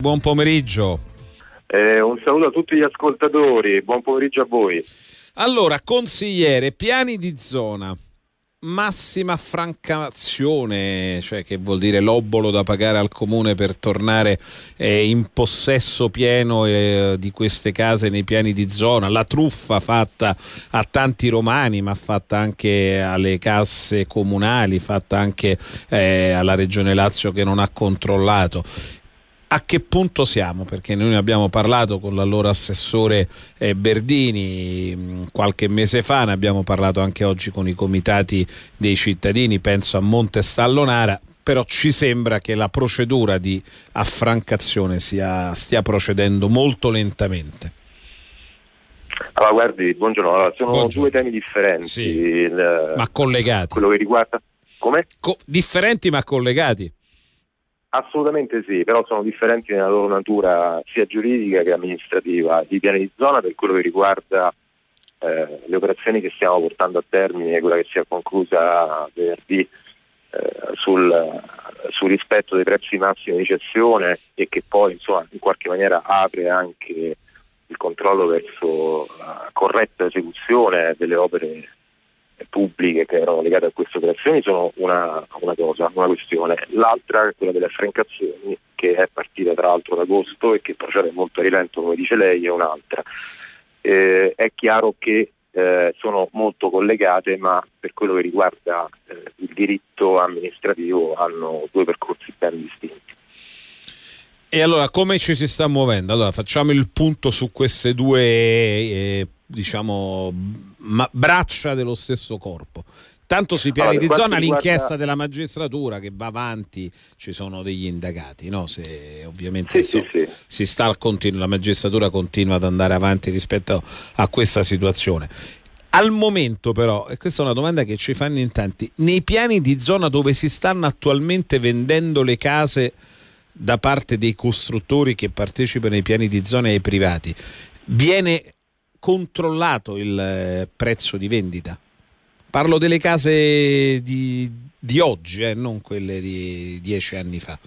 Buon pomeriggio. Eh, un saluto a tutti gli ascoltatori, buon pomeriggio a voi. Allora, consigliere, piani di zona, massima francazione, cioè che vuol dire l'obolo da pagare al comune per tornare eh, in possesso pieno eh, di queste case nei piani di zona, la truffa fatta a tanti romani, ma fatta anche alle casse comunali, fatta anche eh, alla Regione Lazio che non ha controllato a che punto siamo? Perché noi ne abbiamo parlato con l'allora assessore eh, Berdini mh, qualche mese fa, ne abbiamo parlato anche oggi con i comitati dei cittadini, penso a Monte Stallonara, però ci sembra che la procedura di affrancazione sia, stia procedendo molto lentamente. Allora, guardi, buongiorno, allora, sono buongiorno. due temi differenti, sì, il, ma collegati. Quello che riguarda... Come? Co- differenti ma collegati. Assolutamente sì, però sono differenti nella loro natura sia giuridica che amministrativa. I piani di zona per quello che riguarda eh, le operazioni che stiamo portando a termine, quella che si è conclusa venerdì eh, sul, sul, rispetto dei prezzi massimi di cessione e che poi insomma, in qualche maniera apre anche il controllo verso la corretta esecuzione delle opere pubbliche che erano legate a queste operazioni sono una, una cosa, una questione. L'altra è quella delle affrancazioni che è partita tra l'altro ad agosto e che procede molto a rilento come dice lei è un'altra. Eh, è chiaro che eh, sono molto collegate ma per quello che riguarda eh, il diritto amministrativo hanno due percorsi ben distinti. E allora come ci si sta muovendo? Allora facciamo il punto su queste due eh, diciamo ma, braccia dello stesso corpo. Tanto sui piani allora, di zona riguarda... l'inchiesta della magistratura che va avanti, ci sono degli indagati, no? Se ovviamente sì, so, sì, sì. si sta al continuo, la magistratura continua ad andare avanti rispetto a questa situazione. Al momento però, e questa è una domanda che ci fanno in tanti, nei piani di zona dove si stanno attualmente vendendo le case da parte dei costruttori che partecipano ai piani di zona e ai privati, viene controllato il eh, prezzo di vendita. Parlo delle case di, di oggi, eh, non quelle di dieci anni fa.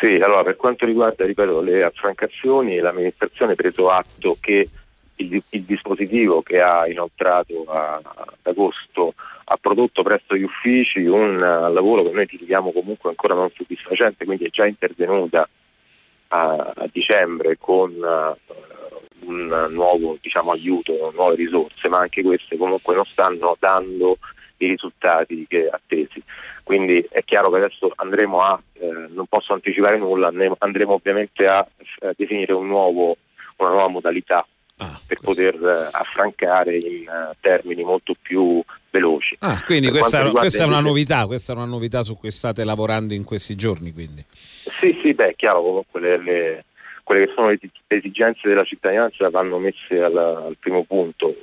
Sì, allora per quanto riguarda ripeto, le affrancazioni, l'amministrazione ha preso atto che il, il, dispositivo che ha inoltrato a, ad agosto ha prodotto presso gli uffici un uh, lavoro che noi ritiriamo comunque ancora non soddisfacente, quindi è già intervenuta a, a dicembre con uh, un nuovo diciamo, aiuto, nuove risorse, ma anche queste comunque non stanno dando i risultati che attesi. Quindi è chiaro che adesso andremo a, eh, non posso anticipare nulla, andremo ovviamente a, a eh, definire un nuovo, una nuova modalità Ah, per questo. poter uh, affrancare in uh, termini molto più veloci. Ah, quindi questa, questa, è una novità, questa è una novità su cui state lavorando in questi giorni quindi. Sì, sì, beh, chiaro, comunque le, le, quelle che sono le esigenze della cittadinanza vanno messe al, al primo punto.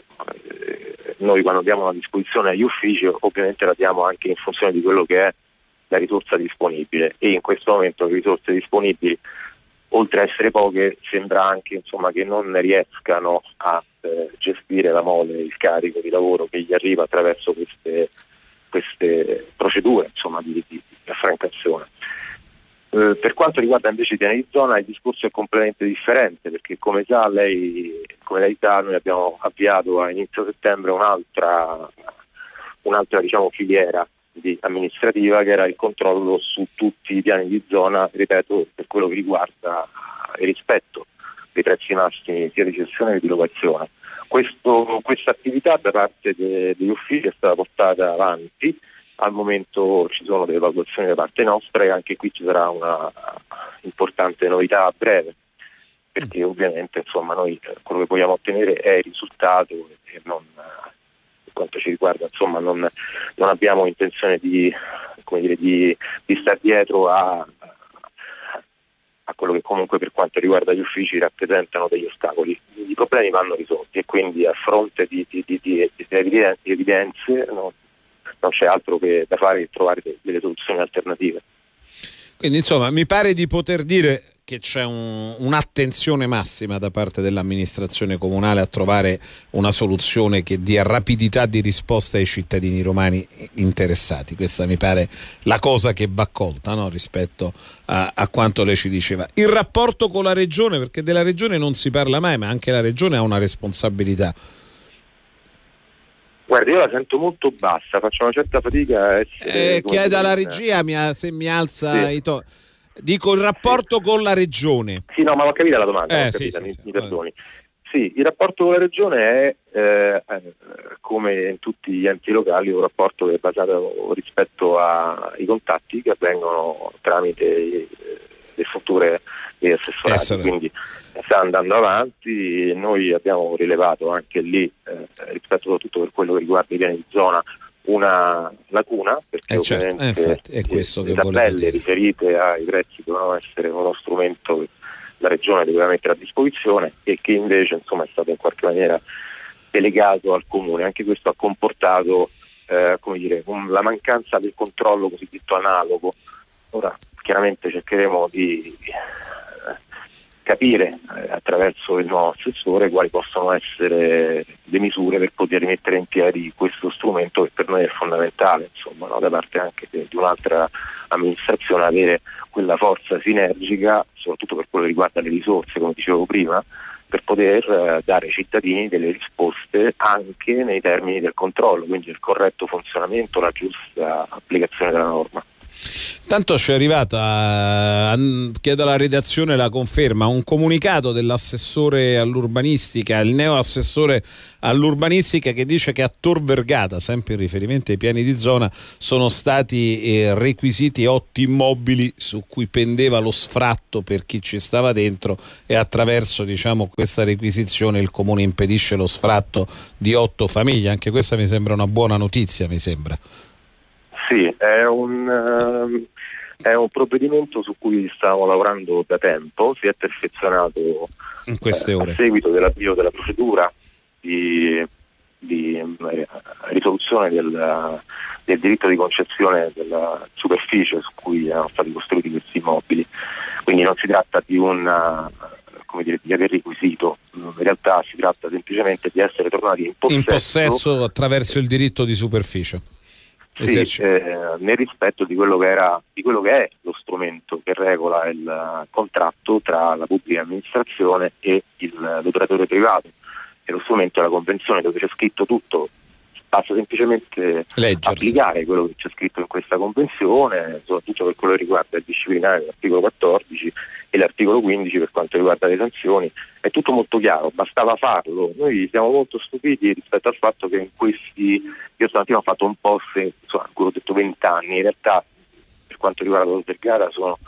Eh, noi quando diamo una disposizione agli uffici ovviamente la diamo anche in funzione di quello che è la risorsa disponibile e in questo momento le risorse disponibili oltre a essere poche sembra anche insomma, che non riescano a eh, gestire la mole, il carico di lavoro che gli arriva attraverso queste, queste procedure insomma, di, di affrancazione. Eh, per quanto riguarda invece i piani di zona il discorso è completamente differente perché come sa lei, come lei sa noi abbiamo avviato a inizio settembre un'altra, un'altra diciamo, filiera di amministrativa che era il controllo su tutti i piani di zona, ripeto, per quello che riguarda il rispetto dei prezzi massimi sia di cessione che di locazione. questa attività da parte de, degli uffici è stata portata avanti al momento ci sono delle valutazioni da parte nostra e anche qui ci sarà una importante novità a breve, perché mm. ovviamente insomma, noi eh, quello che vogliamo ottenere è il risultato e non, per quanto ci riguarda insomma, non, non abbiamo intenzione di, dire, di, di star dietro a, a quello che comunque per quanto riguarda gli uffici rappresentano degli ostacoli. I problemi vanno risolti e quindi a fronte di, di, di, di evidenze no, non c'è altro che da fare che trovare delle soluzioni alternative. Quindi insomma mi pare di poter dire che c'è un, un'attenzione massima da parte dell'amministrazione comunale a trovare una soluzione che dia rapidità di risposta ai cittadini romani interessati. Questa mi pare la cosa che va colta no? rispetto a, a, quanto lei ci diceva. Il rapporto con la regione, perché della regione non si parla mai, ma anche la regione ha una responsabilità. Guarda, io la sento molto bassa, faccio una certa fatica a essere... Eh, chieda alla regia mi, se mi alza sì. i toni. Dico il rapporto sì. con la regione. Sì, no, ma l'ho capita la domanda, eh, capita, sì, mi, mi perdoni. Sì, il rapporto con la regione è, eh, eh, come in tutti gli enti locali, un rapporto che è basato rispetto ai contatti che avvengono tramite eh, le strutture di assessorati. Quindi sta andando avanti, noi abbiamo rilevato anche lì, eh, rispetto soprattutto per quello che riguarda i piani di zona, una lacuna perché eh certo, eh, infatti, è questo le tabelle riferite ai prezzi devono essere uno strumento che la regione doveva mettere a disposizione e che invece insomma, è stato in qualche maniera delegato al comune. Anche questo ha comportato eh, dire, un, la mancanza del controllo cosiddetto analogo. Ora chiaramente cercheremo di capire eh, attraverso il nuovo assessore quali possono essere le misure per poter mettere in piedi questo strumento che per noi è fondamentale, insomma, no? da parte anche di, di un'altra amministrazione avere quella forza sinergica, soprattutto per quello che riguarda le risorse, come dicevo prima, per poter eh, dare ai cittadini delle risposte anche nei termini del controllo, quindi il corretto funzionamento, la giusta applicazione della norma. Tanto ci è arrivata, chiedo alla redazione la conferma, un comunicato dell'assessore all'urbanistica, il neo assessore all'urbanistica che dice che a Tor Vergata, sempre in riferimento ai piani di zona, sono stati eh, requisiti otto immobili su cui pendeva lo sfratto per chi ci stava dentro e attraverso diciamo, questa requisizione il comune impedisce lo sfratto di otto famiglie. Anche questa mi sembra una buona notizia, mi sembra. Sì, è un, uh, è un provvedimento su cui stiamo lavorando da tempo, si è perfezionato in queste eh, ore. a seguito dell'avvio della procedura di, di eh, risoluzione del, del, diritto di concezione della superficie su cui erano stati costruiti questi immobili. Quindi non si tratta di un dire, di aver requisito, in realtà si tratta semplicemente di essere tornati in possesso, in possesso attraverso il diritto di superficie. Sì, eh, nel rispetto di quello, era, di quello, che è lo strumento che regola il contratto tra la pubblica amministrazione e il, l'operatore privato. E lo strumento è la convenzione dove c'è scritto tutto, basta semplicemente Leggersi. applicare quello che c'è scritto in questa convenzione, soprattutto per quello che riguarda il disciplinare l'articolo 14 e l'articolo 15 per quanto riguarda le sanzioni, è tutto molto chiaro, bastava farlo. Noi siamo molto stupiti rispetto al fatto che in questi, io stamattina ho fatto un post, insomma, ho detto 20 anni, in realtà per quanto riguarda la Vergara sono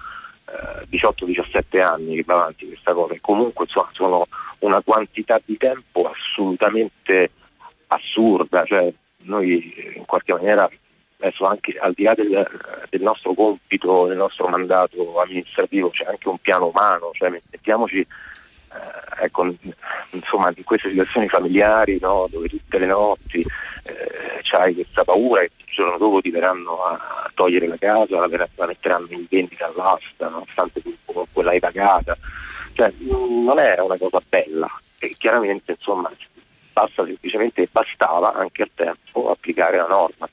eh, 18-17 anni che va avanti questa cosa e comunque insomma, sono una quantità di tempo assolutamente assurda, cioè noi in qualche maniera adesso anche al di là del, del, nostro compito, del nostro mandato amministrativo c'è anche un piano umano, cioè mettiamoci eh, ecco, insomma, in queste situazioni familiari no, dove tutte le notti eh, c'hai questa paura che il giorno dopo ti verranno a togliere la casa, la, la metteranno in vendita all'asta, nonostante tu comunque l'hai pagata. Cioè, non è una cosa bella e chiaramente insomma basta semplicemente, bastava anche al tempo applicare la norma.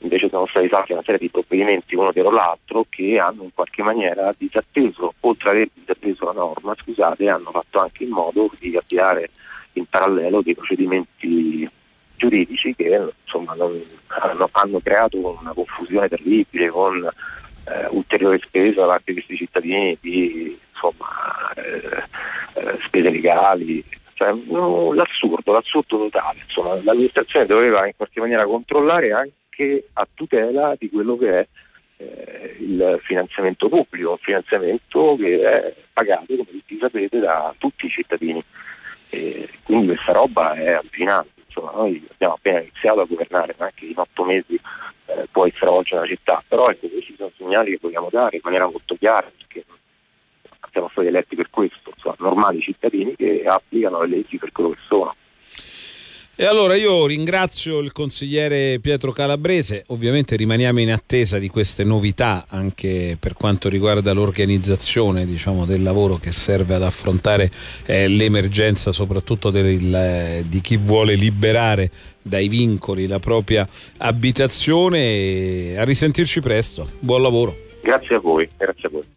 Invece sono stati fatti una serie di provvedimenti uno dietro l'altro che hanno in qualche maniera disatteso, oltre ad aver disatteso la norma, scusate, hanno fatto anche in modo di avviare in parallelo dei procedimenti giuridici che insomma, non, hanno, hanno, creato una confusione terribile con eh, ulteriore spesa da parte di questi cittadini di insomma, eh, eh, spese legali, cioè, l'assurdo, l'assurdo totale. Insomma, l'amministrazione doveva in qualche maniera controllare anche a tutela di quello che è eh, il finanziamento pubblico, un finanziamento che è pagato, come tutti sapete, da tutti i cittadini. E quindi questa roba è allucinante. Insomma, noi abbiamo appena iniziato a governare, ma anche in otto mesi eh, può stravolgere una città, però ecco, questi sono segnali che vogliamo dare in maniera molto chiara, perché siamo stati eletti per questo, insomma, normali cittadini che applicano le leggi per quello che sono. E allora io ringrazio il consigliere Pietro Calabrese, ovviamente rimaniamo in attesa di queste novità anche per quanto riguarda l'organizzazione diciamo, del lavoro che serve ad affrontare eh, l'emergenza soprattutto del, eh, di chi vuole liberare dai vincoli la propria abitazione. A risentirci presto, buon lavoro. Grazie a voi, grazie a voi.